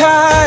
time